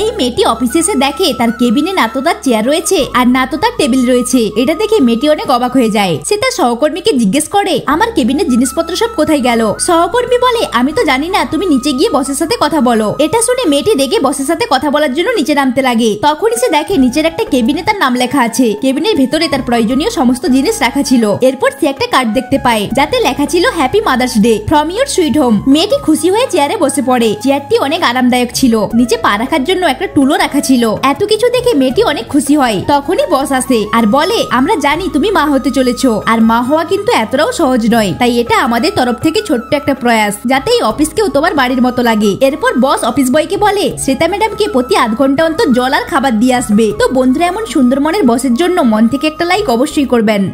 এই মেয়েটি অফিসে এসে দেখে তার কেবিনে না তো তার চেয়ার রয়েছে আর না তো তার টেবিল রয়েছে। এটা দেখে মেয়েটি অনেক অবাক হয়ে যায়। সে তার সহকর্মীকে জিজ্ঞেস করে, আমার কেবিনের জিনিসপত্র সব কোথায় গেল? সহকর্মী বলে, আমি তো জানি না, তুমি নিচে গিয়ে বসের সাথে কথা বলো। এটা শুনে মেয়েটি দেখে বসের সাথে কথা বলার জন্য নিচে নামতে লাগে। তখনই সে দেখে নিচের একটা কেবিনে তার নাম লেখা আছে। কেবিনের ভেতরে তার প্রয়োজনীয় সমস্ত জিনিস রাখা ছিল। এরপর সে একটা কার্ড দেখতে পায়, যাতে লেখা ছিল happy mother's day from your sweet home মেয়েটি খুশি হয়ে চেয়ারে বসে পড়ে। চেয়ারটি অনেক আরামদায়ক ছিল। নিচে পা রাখার জন্য একটা টুলও রাখা ছিল। এত কিছু দেখে মেয়েটি অনেক খুশি হয়। তখনই বস আসে আর বলে, আমরা জানি তুমি মা হতে চলেছো। আর মা হওয়া কিন্তু এতটাও সহজ নয়। তাই এটা আমাদের তরফ থেকে ছোট্ট একটা প্রয়াস। যাতে এই অফিসকেও তোমার বাড়ির মতো লাগে। এরপর বস অফিস বয়কে বলে, শ্বেতা ম্যাডামকে প্রতি আধ ঘণ্টা অন্তর জল আর খাবার দিয়ে আসবে। তো বন্ধুরা, এমন সুন্দর মনের বসের জন্য মন থেকে একটা লাইক অবশ্যই করবেন।